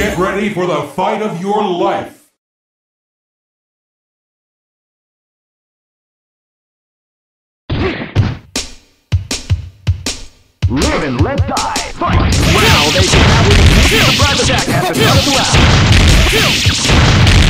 Get ready for the fight of your life. Live and let die. Fight! Wow, they came out with a surprise attack at the round. This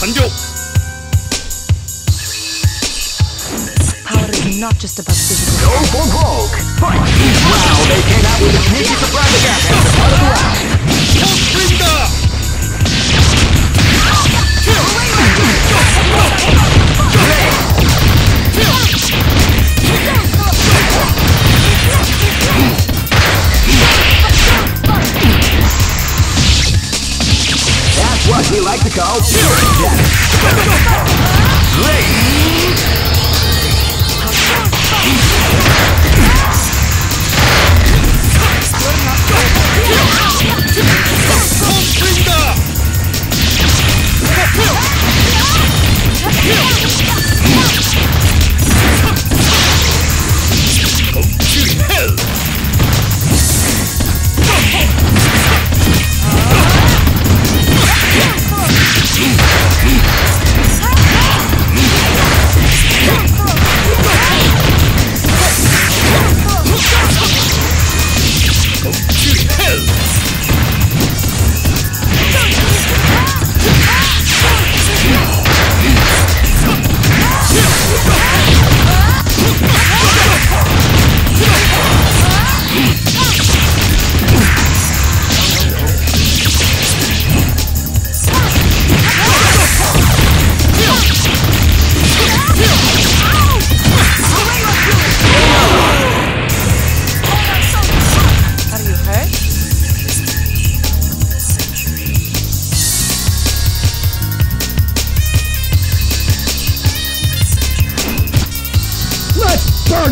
Power is not just about physical. Go for broke. Fight! Wow, they came out with a sneaky surprise attack at we like to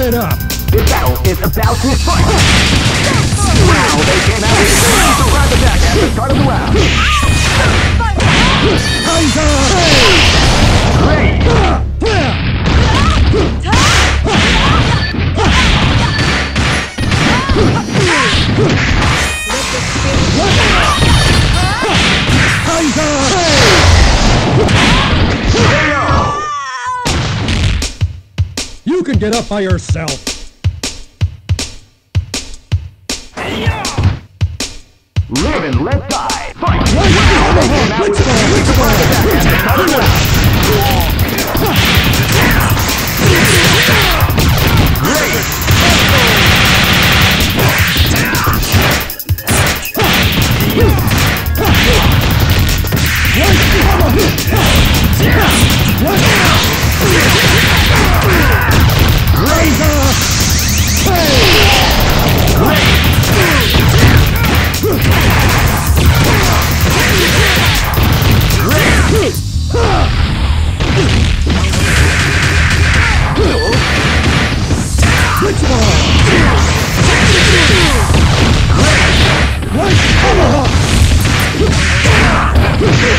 it up! This battle is about to fight! Wow, they came out with a surprise attack at the start of the round. Great! Can get up by yourself. Live and let die. Fight! Wow, they came out This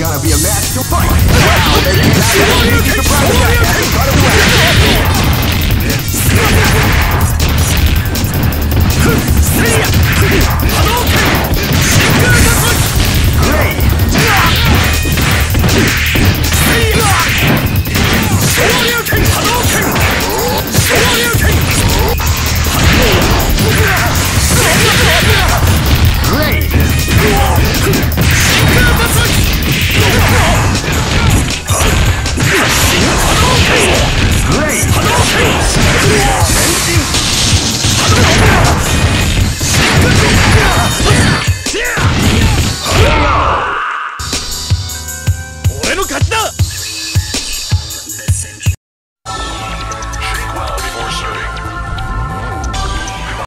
gonna be a match to fight. They